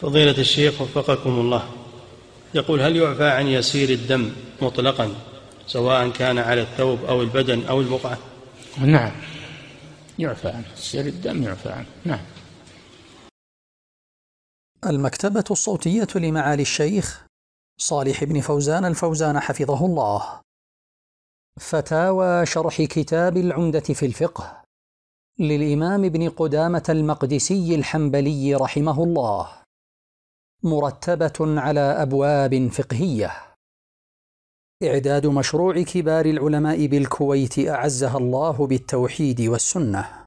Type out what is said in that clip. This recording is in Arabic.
فضيلة الشيخ وفقكم الله. يقول هل يعفى عن يسير الدم مطلقا سواء كان على الثوب أو البدن أو البقعة نعم. يعفى عنه يسير الدم يعفى عنه. نعم. المكتبة الصوتية لمعالي الشيخ صالح بن فوزان الفوزان حفظه الله. فتاوى شرح كتاب العمدة في الفقه للإمام ابن قدامة المقدسي الحنبلي رحمه الله. مرتبة على أبواب فقهية. إعداد مشروع كبار العلماء بالكويت أعزها الله بالتوحيد والسنة.